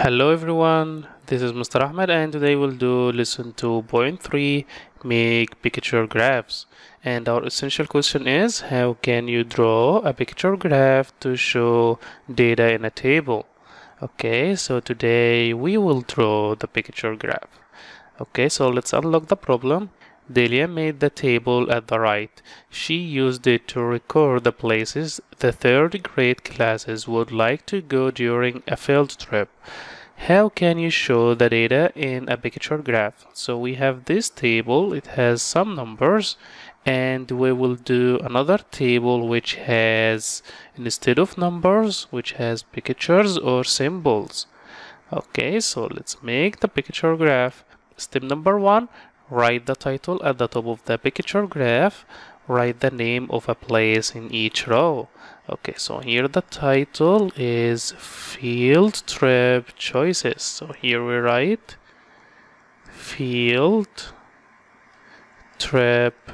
Hello everyone, this is Mr. Ahmed and today we'll do lesson 2.3 make picture graphs. And our essential question is how can you draw a picture graph to show data in a table? Okay so today we will draw the picture graph. Okay so let's unlock the problem Delia made the table at the right. She used it to record the places the third grade classes would like to go during a field trip. How can you show the data in a picture graph? So we have this table, it has some numbers, and we will do another table which has, instead of numbers, which has pictures or symbols. Okay, so let's make the picture graph. Step number one, write the title at the top of the picture graph. Write the name of a place in each row. Okay so here the title is field trip choices. So here we write field trip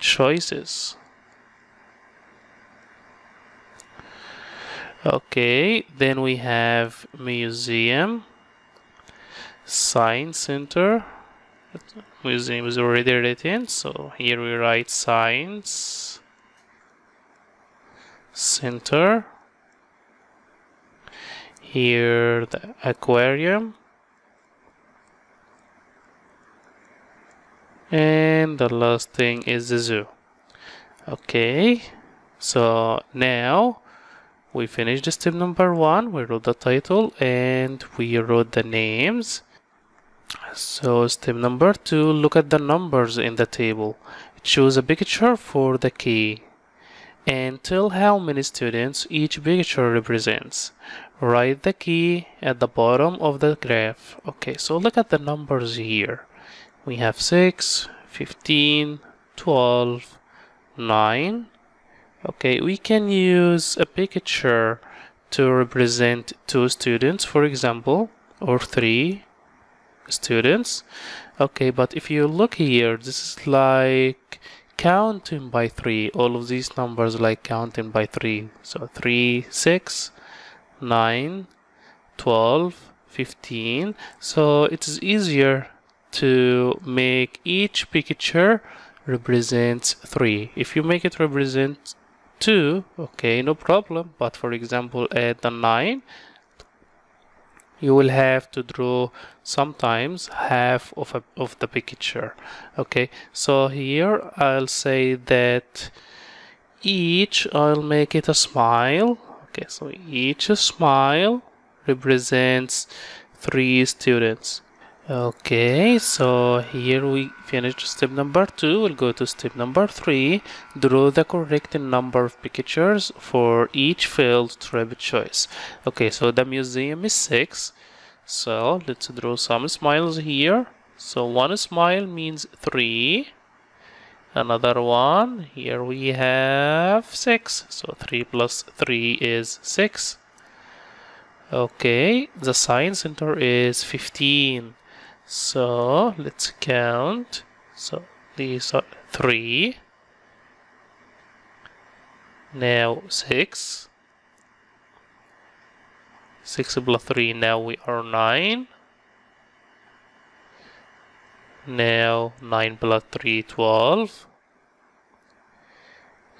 choices. Okay then we have museum science center museum is already written so here we write science center. Here the aquarium. And the last thing is the zoo. Okay so now we finished step number one. We wrote the title and we wrote the names so step number two, look at the numbers in the table. Choose a picture for the key and tell how many students each picture represents. Write the key at the bottom of the graph. Okay, so look at the numbers here. We have 6, 15, 12, 9. Okay, we can use a picture to represent two students, for example, or three, students. Okay but if you look here this is like counting by three. All of these numbers like counting by three. So 3 6 9 12 15 so it is easier to make each picture represents 3 if you make it represent 2 okay no problem. But for example add the 9 you will have to draw sometimes half of, a, of the picture okay? So here I'll say that each I'll make it a smile okay? So each smile represents three students Okay, so here we finished step number two. We'll go to step number three. Draw the correct number of pictures for each field trip choice. Okay, so the museum is six. So let's draw some smiles here. So one smile means three. Another one, here we have six. So three plus three is six. Okay, the science center is 15. So let's count. So these are three. Now six. Six plus three. Now we are nine. Now nine plus three, twelve.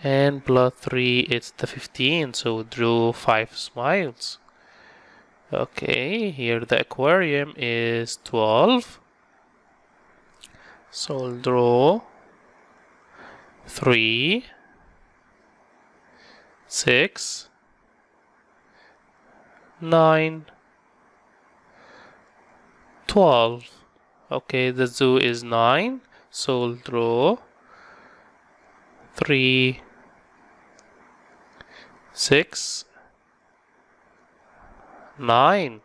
And plus three, it's the fifteen. So draw five smiles. Okay, here the aquarium is 12. So I'll draw 3, 6, 9, 12. Okay, the zoo is 9. So I'll draw 3, 6, 9.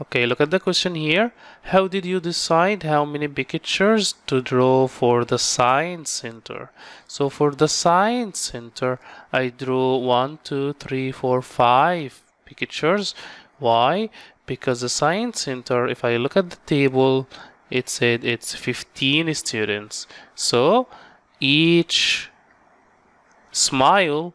Okay, look at the question here. How did you decide how many pictures to draw for the science center? So for the science center, I drew one, two, three, four, five pictures. Why? Because the science center, if I look at the table, it said it's 15 students. So each smile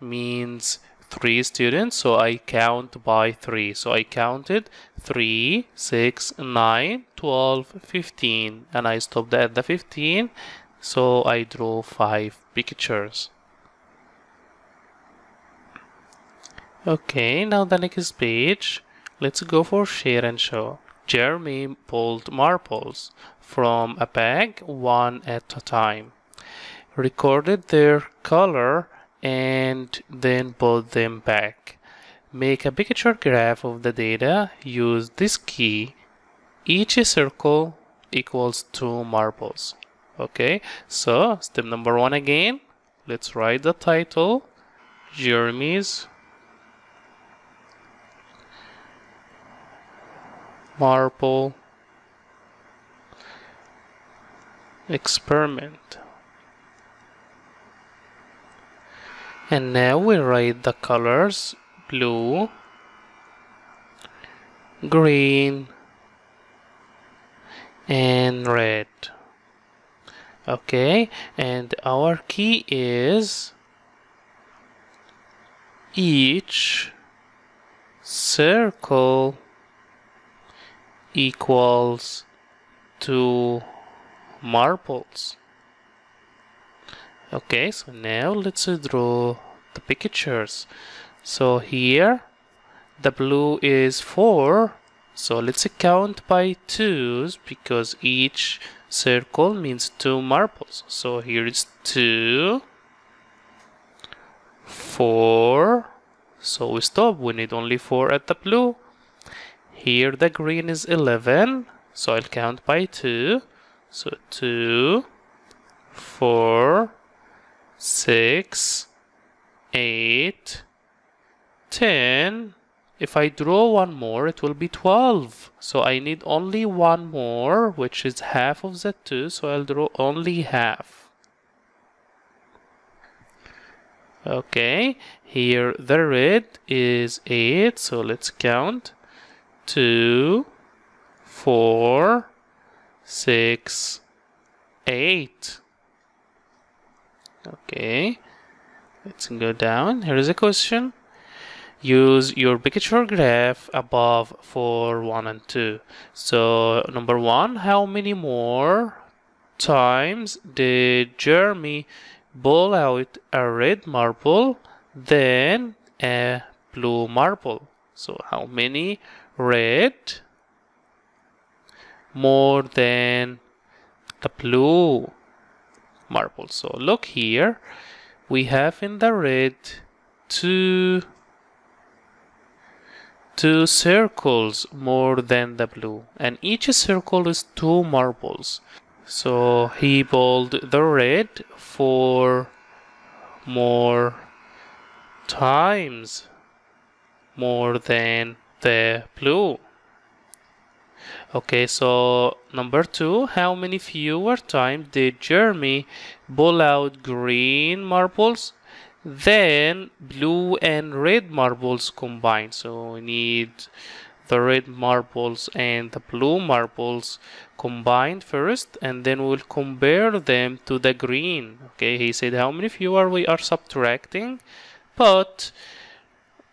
means three students, so I count by three. So I counted 3, 6, 9, 12, 15, and I stopped at the 15, so I draw five pictures. Okay, now the next page. Let's go for share and show. Jeremy pulled marbles from a bag one at a time, recorded their color, and then put them back. Make a picture graph of the data. Use this key. Each circle equals two marbles. Okay, so step number one again. Let's write the title. Jeremy's marble experiment. And now we write the colors blue, green, and red. Okay, and our key is each circle equals two marbles. Okay, so now let's uh, draw the pictures. So here the blue is 4. So let's count by twos because each circle means two marbles. So here is 2, 4. So we stop. We need only 4 at the blue. Here the green is 11, so I'll count by 2. So 2, 4, 6, 8, 10. If I draw one more, it will be 12. So I need only one more, which is half of the 2, so I'll draw only half. Okay, here the red is 8, so let's count two, four, six, eight. Okay, let's go down. Here is a question. Use your picture graph above for 1 and 2. So, number 1, how many more times did Jeremy ball out a red marble than a blue marble? So, how many red more than the blue marble. So look here, we have in the red two two circles more than the blue and each circle is two marbles so he bowled the red for more times more than the blue. Okay, so number two, how many fewer times did Jeremy bowl out green marbles than blue and red marbles combined? So we need the red marbles and the blue marbles combined first and then we'll compare them to the green. Okay, he said how many fewer we are subtracting, but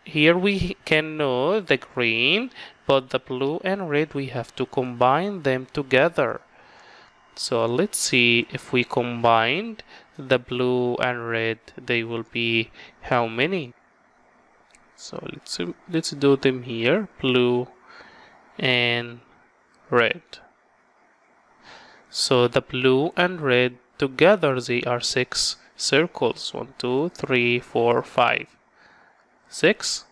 here we can know the green but the blue and red we have to combine them together. So let's see if we combined the blue and red they will be how many? So let's let's do them here blue and red. So the blue and red together they are six circles. One two three four five. 6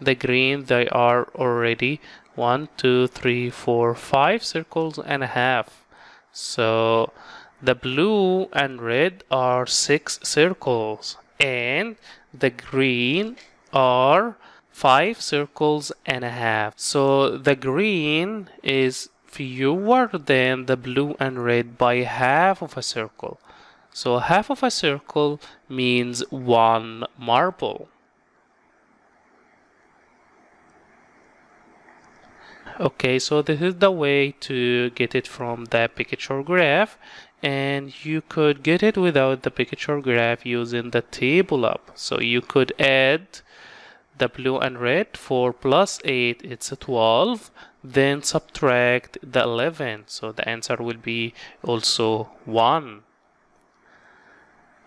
the green they are already one two three four five circles and a half. So the blue and red are six circles and the green are five circles and a half. So the green is fewer than the blue and red by half of a circle. So half of a circle means one marble okay so this is the way to get it from the picture graph and you could get it without the picture graph using the table up. So you could add the blue and red 4 plus 8 it's a 12 then subtract the 11 so the answer will be also 1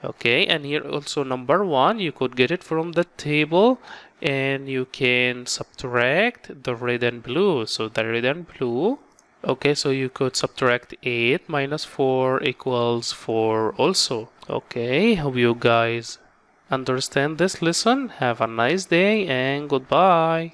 okay and here also number 1 you could get it from the table and you can subtract the red and blue. So the red and blue okay so you could subtract 8 minus 4 equals 4 also. Okay hope you guys understand this lesson. Have a nice day and goodbye